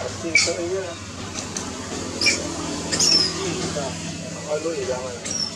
我听收音乐啊，啊，我录一张啊。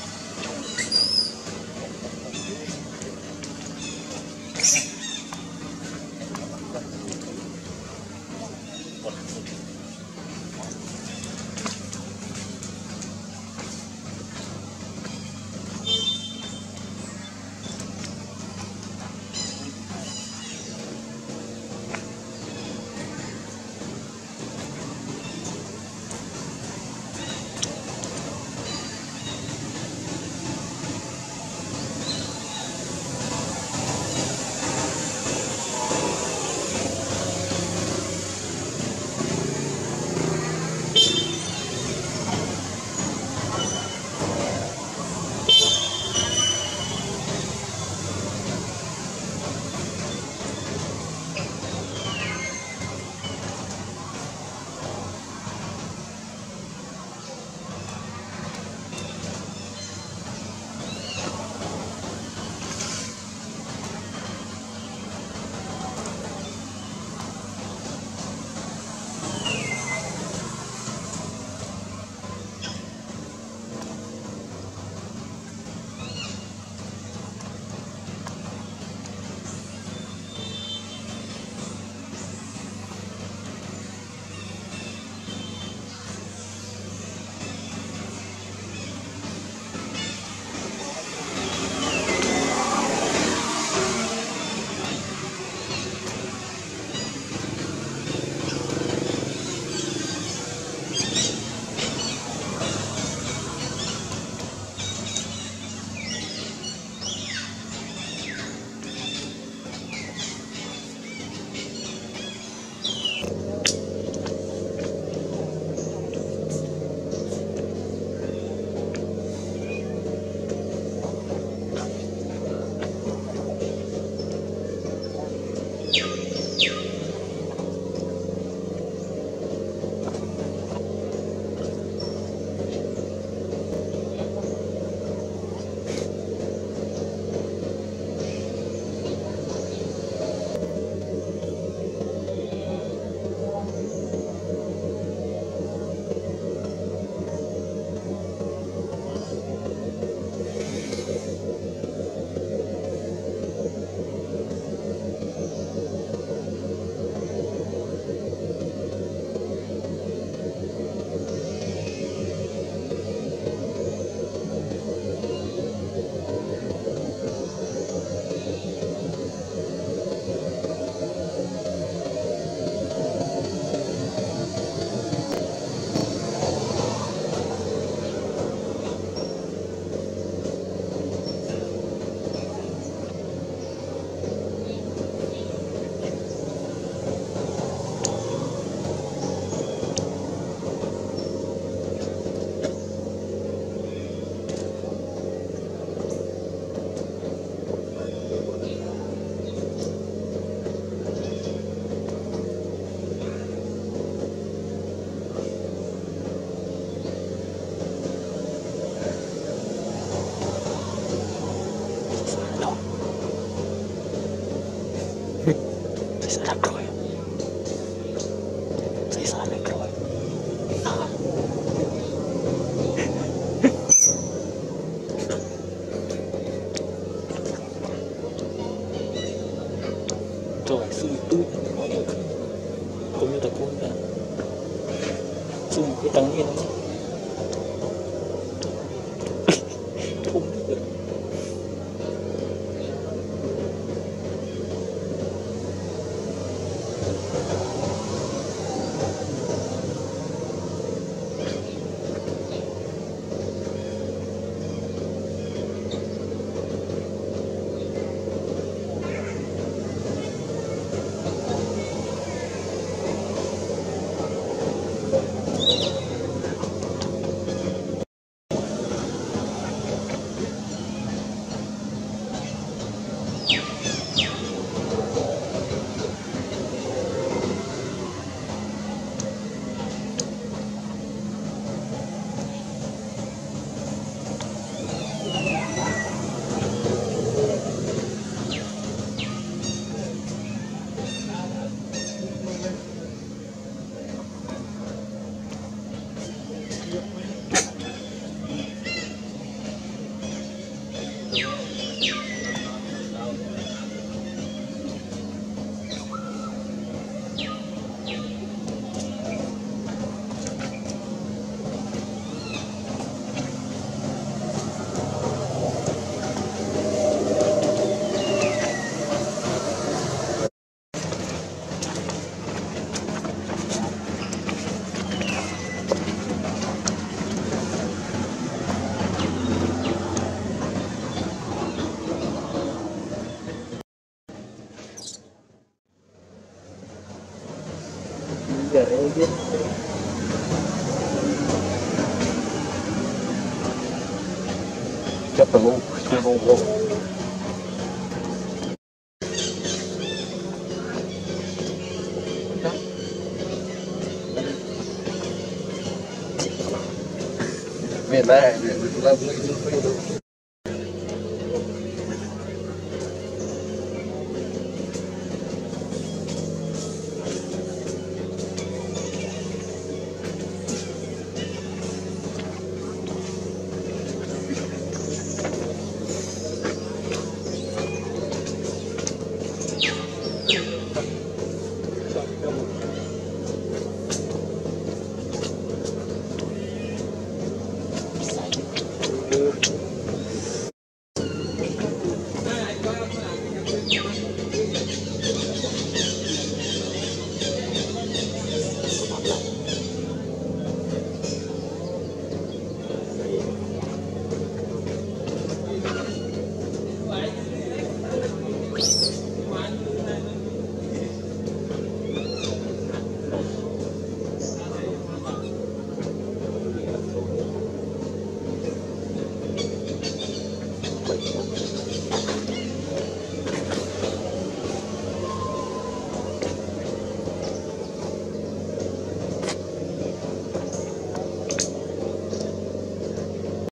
chung cái tầng yên Garing. Já pegou, pegou um pouco. Verdade, lá muito